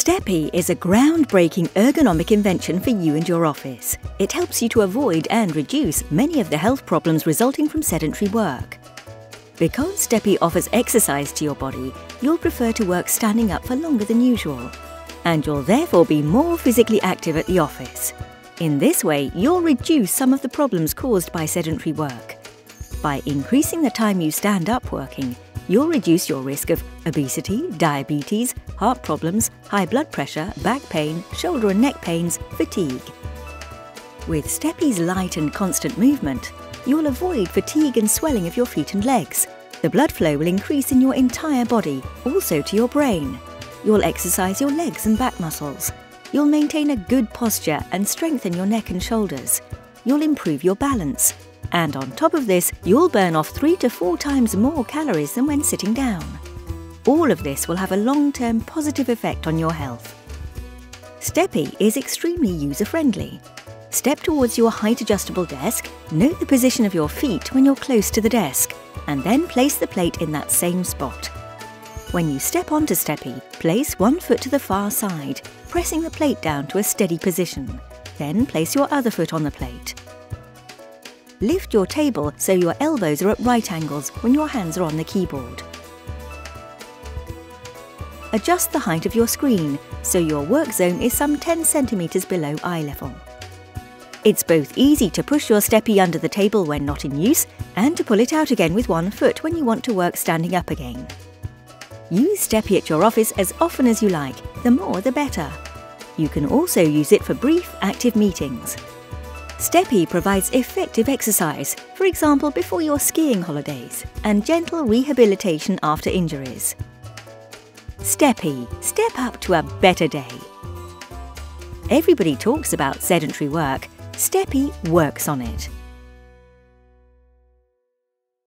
Steppie is a groundbreaking ergonomic invention for you and your office. It helps you to avoid and reduce many of the health problems resulting from sedentary work. Because Steppie offers exercise to your body, you'll prefer to work standing up for longer than usual. And you'll therefore be more physically active at the office. In this way, you'll reduce some of the problems caused by sedentary work. By increasing the time you stand up working, you'll reduce your risk of obesity, diabetes, heart problems, high blood pressure, back pain, shoulder and neck pains, fatigue. With Steppie's light and constant movement, you'll avoid fatigue and swelling of your feet and legs. The blood flow will increase in your entire body, also to your brain. You'll exercise your legs and back muscles. You'll maintain a good posture and strengthen your neck and shoulders. You'll improve your balance, and on top of this, you'll burn off three to four times more calories than when sitting down. All of this will have a long-term positive effect on your health. Steppie is extremely user-friendly. Step towards your height-adjustable desk, note the position of your feet when you're close to the desk, and then place the plate in that same spot. When you step onto Steppie, place one foot to the far side, pressing the plate down to a steady position. Then place your other foot on the plate. Lift your table so your elbows are at right angles when your hands are on the keyboard. Adjust the height of your screen so your work zone is some 10 centimetres below eye level. It's both easy to push your steppie under the table when not in use and to pull it out again with one foot when you want to work standing up again. Use Steppie at your office as often as you like, the more the better. You can also use it for brief, active meetings. Steppie provides effective exercise, for example before your skiing holidays, and gentle rehabilitation after injuries. Steppie, step up to a better day. Everybody talks about sedentary work. Steppie works on it.